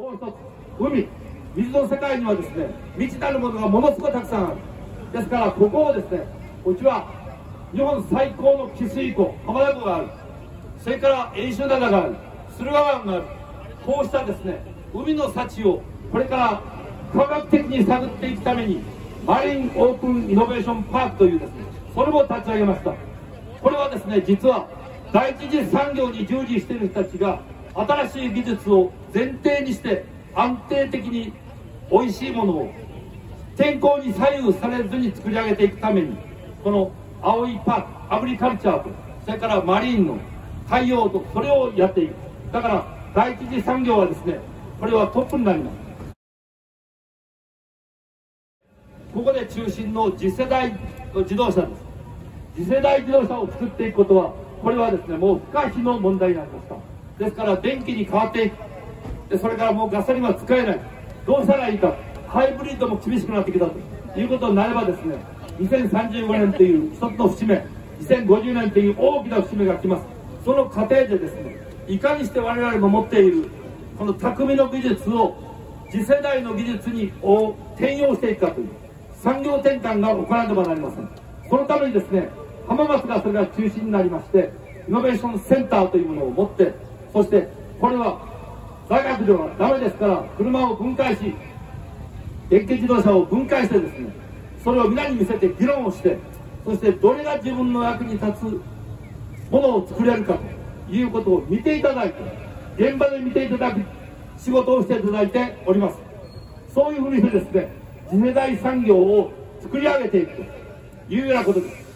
もう一つ海水の世界にはですね未知なるものがものすごくたくさんある。ですからここをですねうちは日本最高の汽水湖浜田湖がある。それから遠州灘がある。駿河湾がある。こうしたですね海の幸をこれから科学的に探っていくためにマリンオープンイノベーションパークというですねそれも立ち上げました。これはですね実は第一次産業に従事している人たちが新しい技術を前提にして安定的に美味しいものを天候に左右されずに作り上げていくためにこの青いパークアグリカルチャーとそれからマリンの海洋とそれをやっていく。だから第一次産業はですねこれはトップになります。ここで中心の次世代自動車です。次世代自動車を作っていくことはこれはですねもう不可避の問題になりました。ですから電気に変わっていくでそれからもうガソリンは使えない。どうしたらいいか。ハイブリッドも厳しくなってきたと。いうことになればですね2035年という一つの節目2050年という大きな節目が来ます。その過程でですねいかにして我々の持っているこの匠の技術を次世代の技術に転用していくかという産業転換が行わねばなりません。そのためにですね浜松がそれが中心になりましてイノベーションセンターというものを持ってそしてこれは大学ではダメですから車を分解し電気自動車を分解してですねそれを皆に見せて議論をしてそしてどれが自分の役に立つものを作れるかということを見ていただいて現場で見ていただく仕事をしていただいております。そういうふうにですね次世代産業を作り上げていくというようなことです。